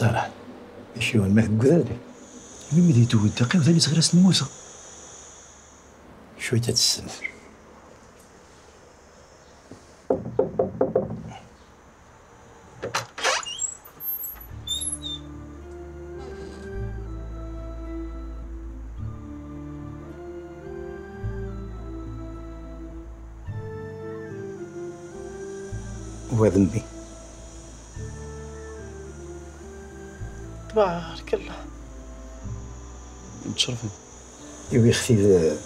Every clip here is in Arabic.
صالح إيش هو الماء قذالي مين مدي تو دقي وثاني صغير موسى شوية السن وذنبي تبارك متشرفين يبي أختي ذا-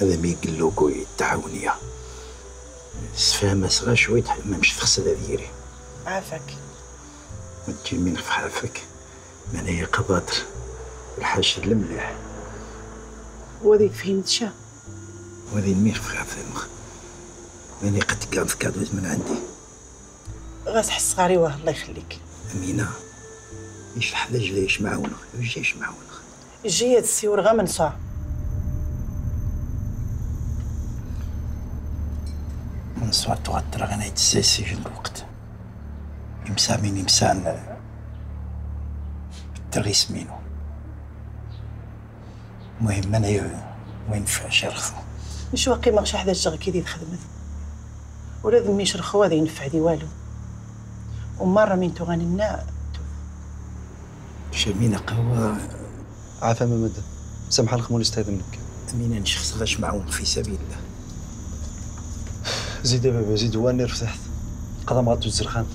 هذا ما يقلوك التعاونية. السفامة صغار شوية ما مش تغسل هذيري عافاك. وتجي من في حافك من هي قباطر. الحاج المليح وذيك فهمت شا؟ وهذه الميخ في عفا المخ ماني قد كان في كادوز من عندي. غاس حس صغاري واه الله يخليك. أمينة. إيش الحلاج ليش معاونة؟ إيش معاونة؟ جيت السيور غا منصع من صوت تغطر غناية السيسي في الوقت. يمسا مين يمسا التغيس مينو. المهم أنا وين فاش يرخص مش واقي ما غش حدا الجغ كي دي خدمت ولا ذمي يشرخو هذا ينفع دي والو. ومرة من تغاني النا شمينا قهوة عافا ممد سامح الخمول يستاذن منك أمينة نشخص غاش معاون في سبيل الله. زيد يا بابا زيد هو نير فتحت قضى مغطو الزرخان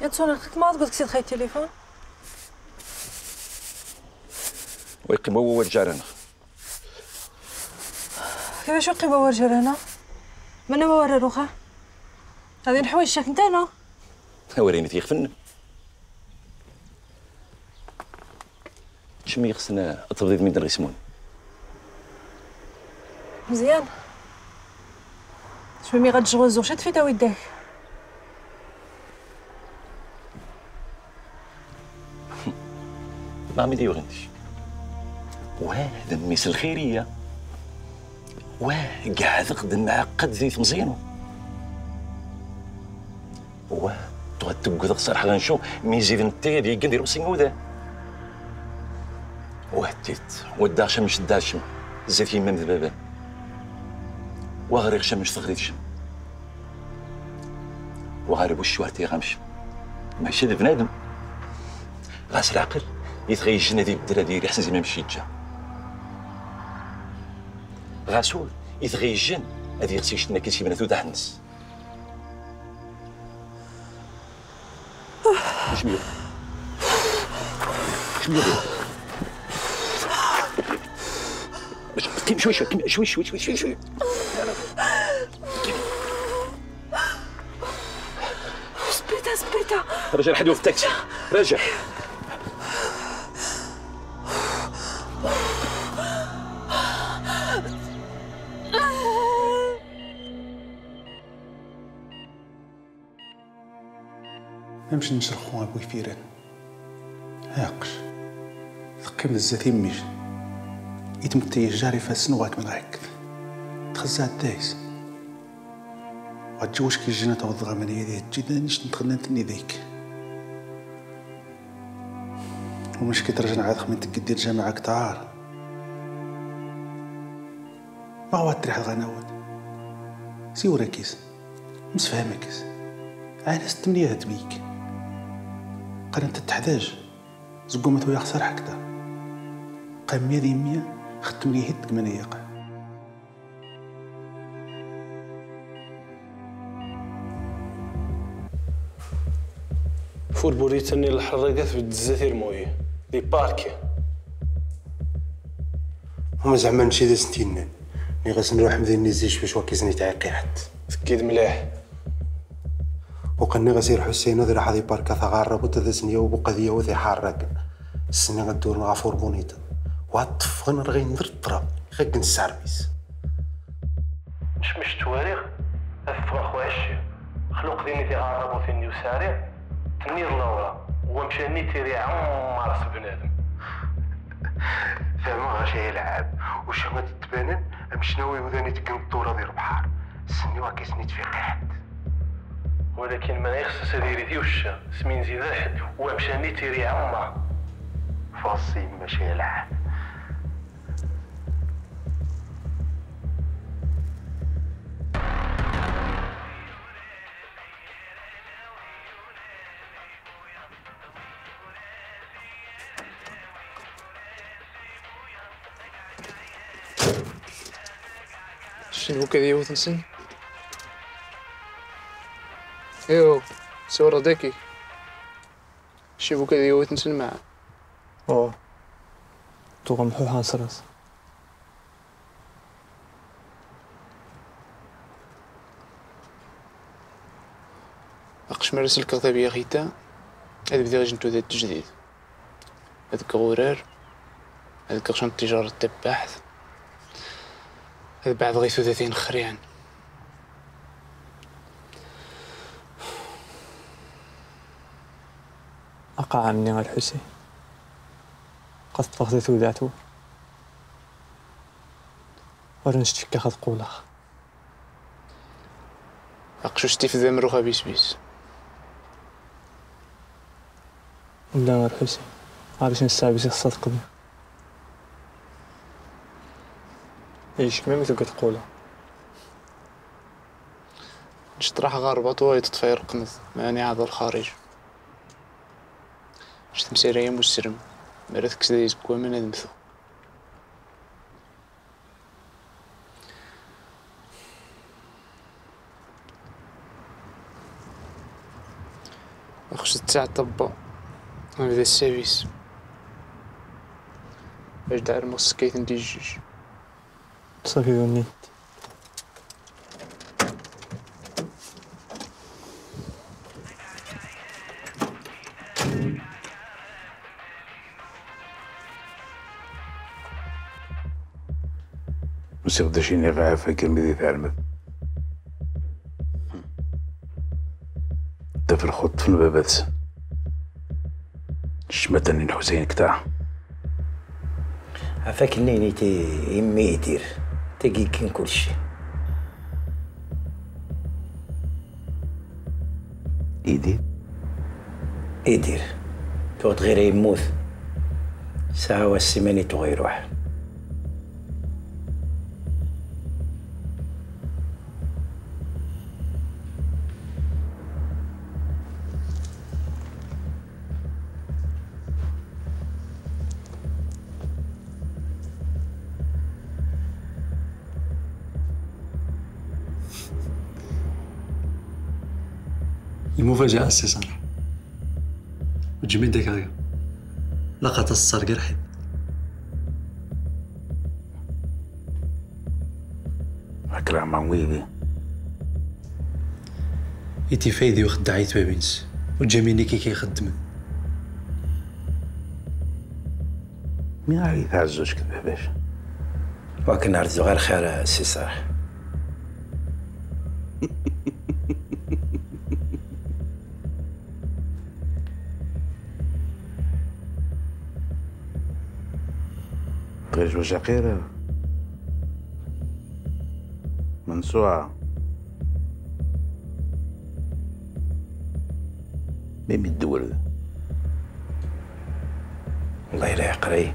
يا تسون اخك ما تقول كسيت خي التليفون ويقيم هو الجارنا كيفاش وقي بور جرانا من ما ورا روخا هذه الحوايج شاك نتانا وريني تيخفن شمي خصنا التبضيض من الرسمون مزيان شوي مي غتجوزو شات في ويدك ما عم يدير غنتش وهذا الميس الخيرية. واه قاعد خدم معقد زيت مزيانو. واه تغاد تبقى صراحة غنشوف مي يزيد نتايا ديال نديرو سينغودا واه تيت وداغ مش داشم زيت يمام ذبابا وغريق شمش تغريد شم وغارب وشوارتي غامش ماشي بنادم. غاس العقل. يتغي الجنة ديال الدرا ديالي حسن زي ما مشيت جا غاسول يتغي الجن هذه يغسي شتنا كي تيبنا ثودا حنس شميو كيم شوي شوي كيم شوي شوي شوي شوي شوي. سبيتا سبيتا. رجع حد في التاكسي رجع. نمشي نشرخو أبوي فيران. هاقش. ثقيم الزاتي ميش يتمتي جاري فاسن واك من هيك تخزع الدايس. وتجوش كي الجنة توضغى من يدي جدا نيش نتخننتني ذيك. ومش كي ترجع عاد خمنت كدير جامعة كتار. ما هو تريح الغناوات سي وراكيس مسفهمكيس عاد ستمنية بيك قال أنت تحتاج. زقومة ويا خسر حكتا قام مية ذي مية ختم لي هيت من يقع. فول بوريتني الحرقات في الدزاتير موي دي باركي هما زعما نمشي دا ستين ني غاس نروح مدين نزيش باش وكيزني تعيقي حد فكيد مليح. وقني غسير حسين ذي راح ذي باركا ثغارب وتذا سنيا وبقضية وذي حارق السنة غدور غافور بونيتا وهطفغن رغي ندر الطراب غيك مش مش تواريخ. أفغ خواشي خلوق ذيني ذي غارب وثيني وسارع تنير لورا ومشاني تيري عمر بنادم فما غاشي يلعب. وش ما تتبانن؟ امش ناوي وذاني تكن ذي البحر السني واكيسني تفيق حد ولكن ما يخصص هذه ذي وش سمين زيد حد ومشاني تيري عمر. فاصي ماشي يلعب شنو كذا يوث نسن ايو صورة داكي شوفوا كذا يوث نسن معاه أوه. تو غمحوها سرس اقش مرسل كغتابية غيتا هذا بدي غجنتو ذات جديد هذاك غورار هذاك غشان تجارة الباحث هذا بعد غيثو ذاتين خريان. عني على الحسين قد ذاته. ورنشتك أخذ قولخ اقشو شتي في ذا مروخا بيس بيس. لا الحسين عارش نستعبس الصدق إيش كما مثل كتقولها جت راح غربط وهي تطفي رقمت ماني هذا الخارج. مسرم مرات كسدا يزكوا من هذا مثو أخش تاع طبا نبدا السيرفيس باش داير مص كيت ندي جوج صافي ونيت فاكر مدي تعلمت دا في الخط في البابات شمتني الحسين كتاع. عفاك نيني تي يمي يدير. تاقي كين كل شي. يدير يدير. توت غير يموت. ساعة والسيماني تو يروح المفاجأة سي صالح وتجمين ديك غير لقط الصار غير حيد أكرم عن ويبي إيتي فايدي وخدع عيت بابينس وتجميني كي كيخدم مين عارف عزوج كذا باش ولكن نرجو غير خير سي صالح جوج عقيرة منسوعة ميمي الدول الله يلا يقري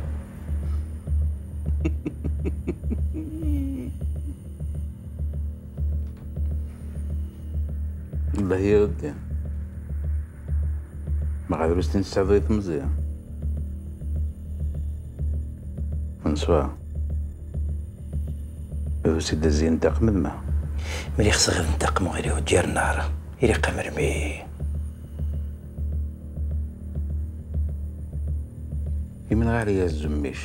الله ودي ما غادروش تنستعضيت مزيان. منسوا هذا سيد الزين تاق من ما ملي خص غير ننتقمو غير ديال النار يريق مرمي يمن غير يا الزميش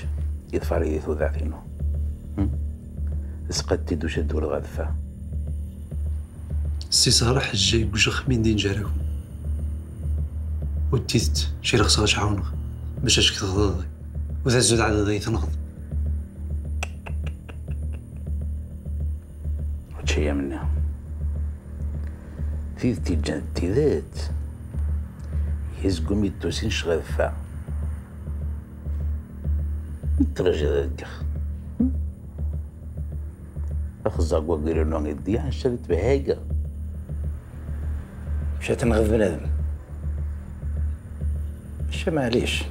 يطفى لي ثوذاتينو سقد تيدو شدو الغذفة السي صالح حجاي بوجخ من دين جاركم وديت شي رخصة غتعاونك باش اش كتغضضي وذا زود عدد غي وتشيا منها. في تيجان تيذات. يزقوم يتوسين شغذفة ترجع ذاك أخزاق وقيل نوع يدي عن شريت بهاجة مشات نغذ بنادم. شا معليش.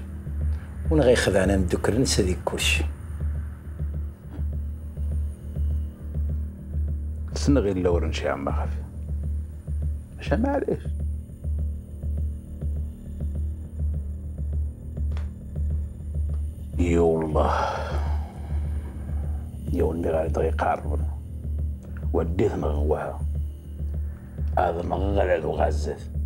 وانا غيخدعنا من دوك ننسى ديك كلشي. سنة غير لو رنشي عم خافي مش معليش يو الله يو اللي غادي دقيقة عربنا وديت مغواها هذا مغلل وغزت ألو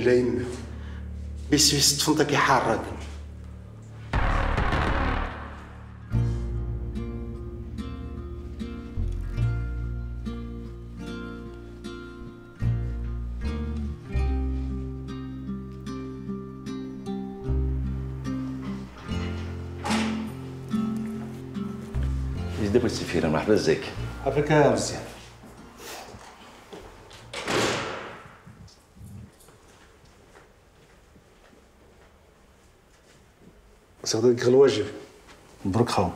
رلايم بيس بيس تفنطك يحرك دابا السفيرة مرحبا إزيك؟ عافاك يا مزيان صدق الواجب. مبروك خاو.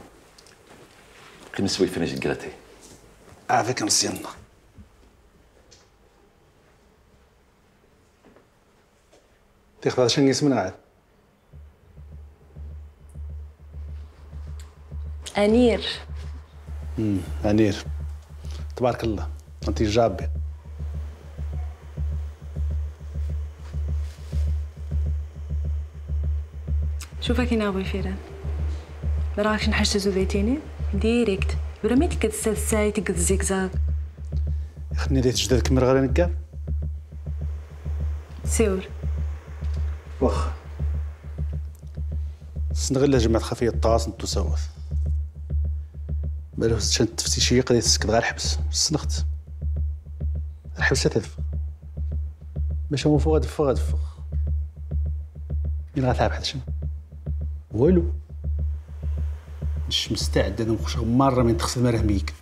كنا نسوي فينا جد قراتي عافاك مزيان تاخذ هذا شنو اسمنا عاد؟ أنير. امم أنير. تبارك الله. أنت جابه شوفك هنا أبوي فيران. براكش نحش زوديتيني ديريكت. ولا ميتك كتستاد الساي تقد زيكزاك. خني ديت جدادك من غير نكاب سيور. واخا سنغل جماعة خفية الطاس نتو سوث بالو شان التفتيشية قضية تسكت غير الحبس سنخت الحبس تدفق باش هو فوق دفق دفق مين غتلعب حتى شنو؟ والو. مش مستعد أنا نخش مرة من تغسل مرة بيك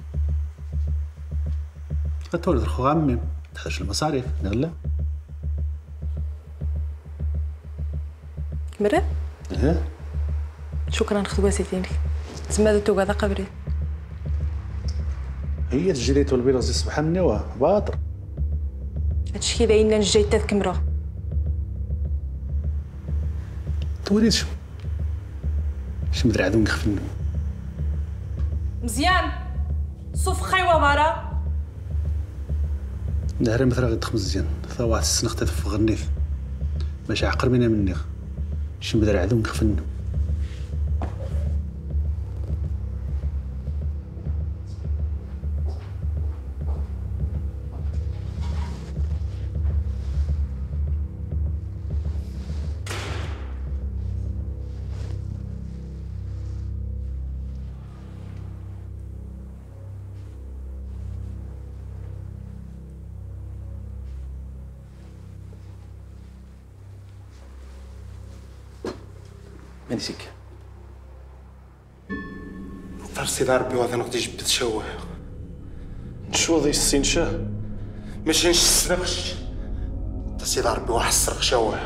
غتولد الخو عمي تحتاج المصاريف نغلا مرة؟ آه شكرا خذ واسيتينك زعما دوتو كاع قبري. هي تجريت والبيض زي صباح مني باطر هادشي كي باين لنا جاي تذكمرة توليد شو شي مدري عدو نخفنو مزيان. صوف خيوة مرة نهار مثلا غيدخل مزيان. ثا واحد السنخ تدفق غنيف باش عقر منا مني شي مدري عدو نخفنو مانيسيك فرسي ضربي وهذا نقدي جبت شوه شو ذي السين شاه ماشي نش السنخش تسي ضربي واحد السرق شوه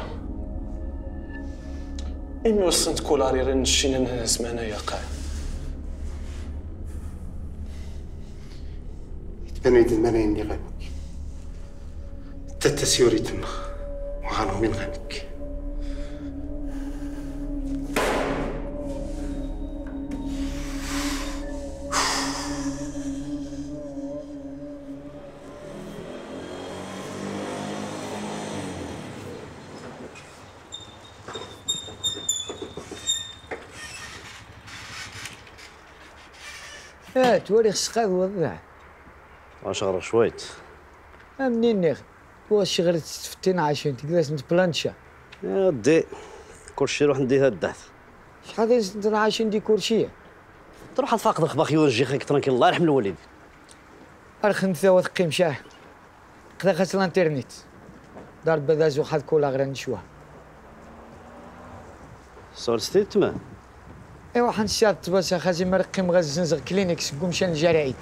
إمي وصنت كولاري رين نشينا نهز يا قاع؟ تبنيت الملايين اللي غنك انت تسيوري تما. وغانو من غنك آه توري خسقاذ وضع. واش غير شويت منين نيغ واش غير تفتين عشان تقدر نتبلانشا يا ودي كلشي روح نديه الدهث شحال دايز عشان دي كرشيه تروح الفاقد الخباخ يونجي خيك ترانكيل الله يرحم الوالد ارخن ثوا ثقيم شاه. قدا خاص الانترنت دار بذاز وحد كولا غير نشوه صور ستيت تما إيوا حنشات بس خازي مرقي مغزنزغ كلينيكس قوم شان الجرايد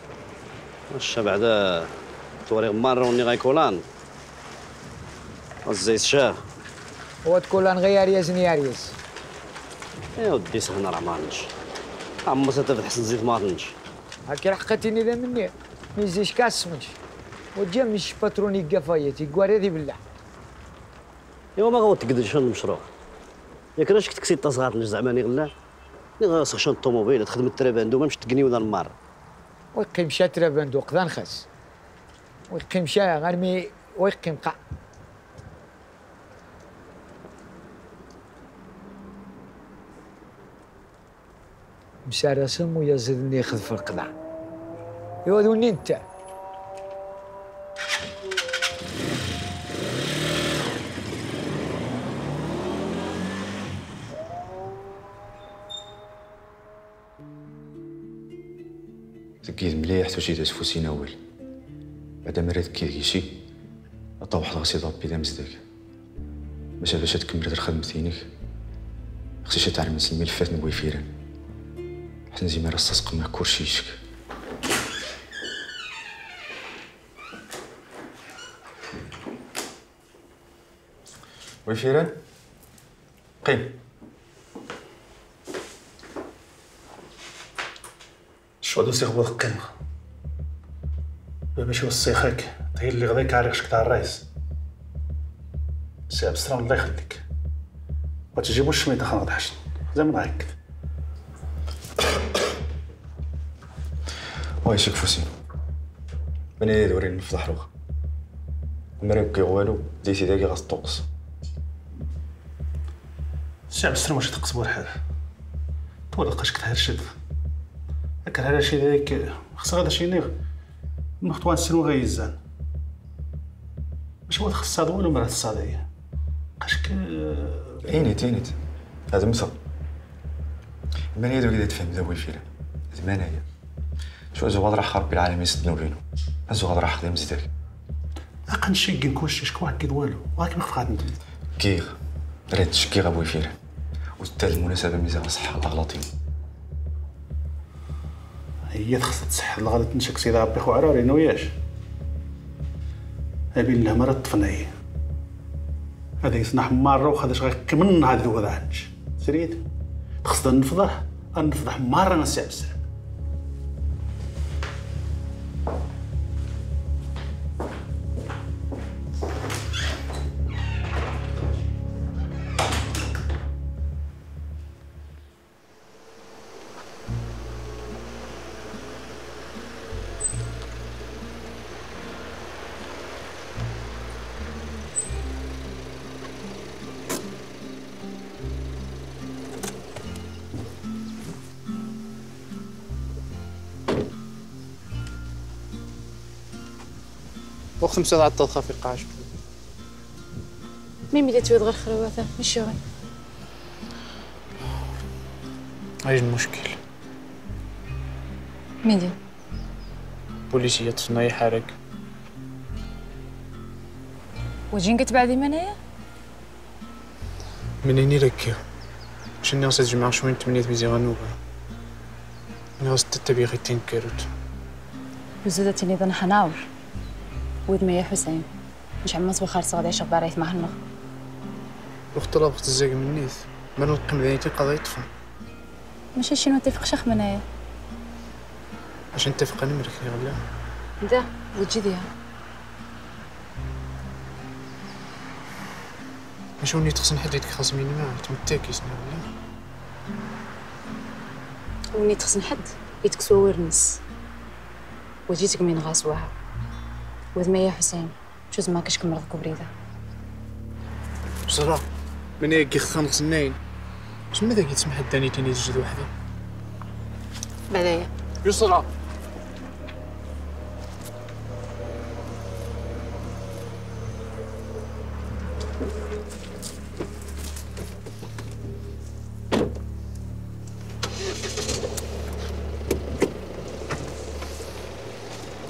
واش بعدا توري مرة وني غايكولان الزيت شاه هو تكولان غير ياز نياريز يا ودي سهنا راه ما عندناش عمو ستفتح حسن زيت ما عندناش هاكي حقتيني ذا مني. ميزيش كاس منش وجا مش باتروني قفايتي قواري ذي بالله. إيوا ما غوت تقدر شنو المشروع ياك راش كتكسي تصغار زعما ني غلا. غاص شنو الطوموبيل تخدم التراباندو ما مش تقني ولا المار ويقيم شا تراباندو قذا نخس. ويقيم شا غرمي ويقيم قع مسارسم ويزيدني ياخذ في القضاء. ايوا ذوني أنت. تكيد مليح توشي تسفوسي ناول بعد مرة تكيد كيشي أطوح لغسي ضابي ذا مزدك. باش باش تكمل الخدمة ثينك خصيش تعلم نسلمي الفات نبوي فيران حسن زي ما رصاص مع كورشيشك ويفيران قيم. شو هادو سيغ بوض قيمة باش يوصيخك هي اللي غداك عارف تاع الرايس. سي أبسترام الله يخليك. ما تجيبوش شميتة خنقد حشن. زي ما هيك واي شك فوسي. من هي دورين في الحروق المريم كي والو ديتي داكي غاس طوقس الشعب السلام واش تقسمو الحال؟ طول لقاش الشد كره هذا الشيء ذلك خص هذا الشيء نيغ المخطوة نسيرو غيزان ماشي هو تخص هذا ولا مرات الصادية قاشك اينيت اينيت هذا مصر. من هي دوك تفهم ذا الفيلم زمان هي؟ شو زو غادر ربي العالمين يسدنو بينو زو غادر خدم زيدك اقا نشيكن شي شكون كيد والو؟ ولكن ما خاطر ندير كيغ. دريت شكيغ أبوي فيران وتا المناسبه ميزان صح الله غلطين. هي خصها تصح الغلط نشك سيدي ربي خو عراري أنا وياش أبي الله مرة طفناي هذا يصنع حمار وخذ غير كمن هذا هو عنش سريد خصنا نفضح نفضح مرة نسع بسرعة وخمسة تاع الطبخة في قاعة شكون ميمي ديت غير خرواتها ماشي غير هاي المشكل؟ ميدي بوليسية تصنعي حرك وجين قلت بعدي من هي من هني لك شني غاس تجمع شوين تمنية ميزي غنوبة من غاس تتبي غي تنكرت. وزادتني ذا حناور ود ميا حسين. مش عم مصبخ خالص غادي يشرب بعريت مع هنغ وقت طلبت الزاق من نيث ما نلقي مدينتي قضية طفل ماشي شي نتفق شخ منايا؟ عشان نتفق نمرك يا غلا دا وتجي ديها مش وني تخصن حديتك خاصمين ما تمتاكيس ولا وني تخصن حد؟ يتكسوا ورنس. وجيتك من غاسوها وذ وذمية حسين شوز ما كشك مرض كبريدة بصرا من يكي خصان غسناين شو ماذا كيتسمح الداني تاني تجد وحدها بعدايا يسرا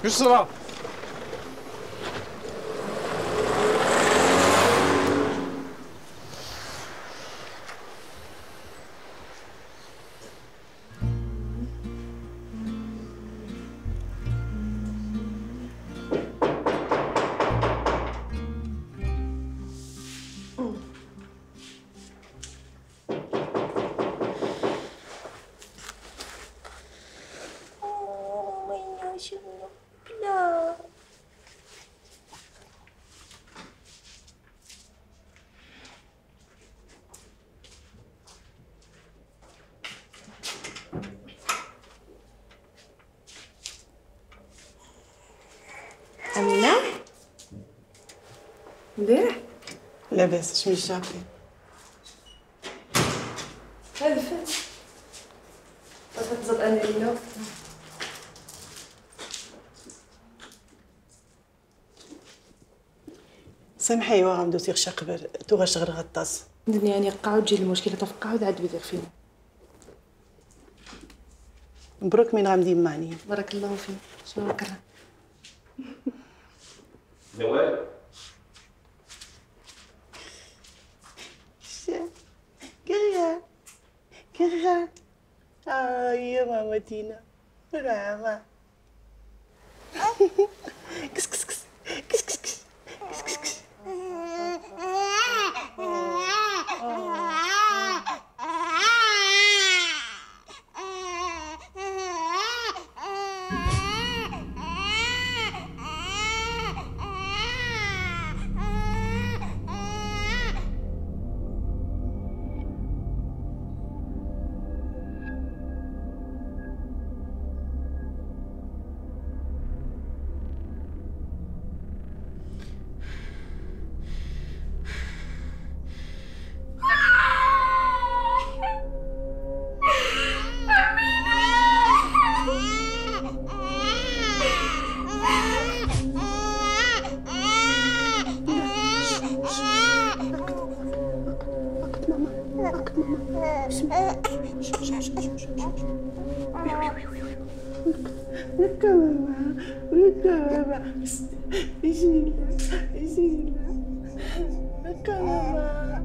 يسرا مليح لاباس اش من شعبي هذا فات تزبط أنا لينا سامحي ايوا غنبداو تيغشا قبل توغاش غير غطاس. دنيا يعني قاعو تجي المشكلة تفقعو عاد بدير فينا مبروك من غامدي معني بارك الله فيك. شكرا نوال؟ Quero já. É? É? Ai, a mamatina. Brava. Ah. que se Gila. Gila. Kalma.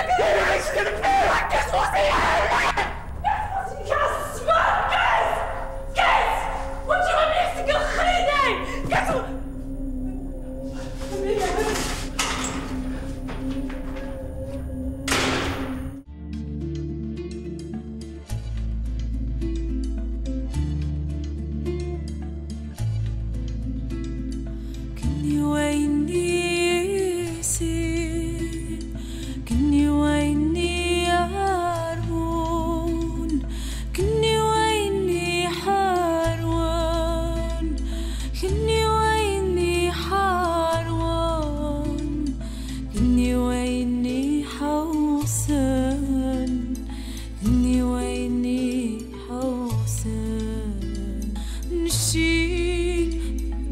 شي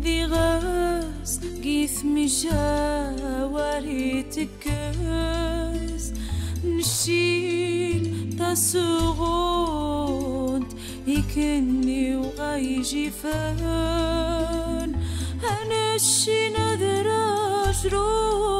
ذي غاز قيث مجاوري تكس نشيل تسغود يكني وغايجي فان أنا الشي نذر أجرود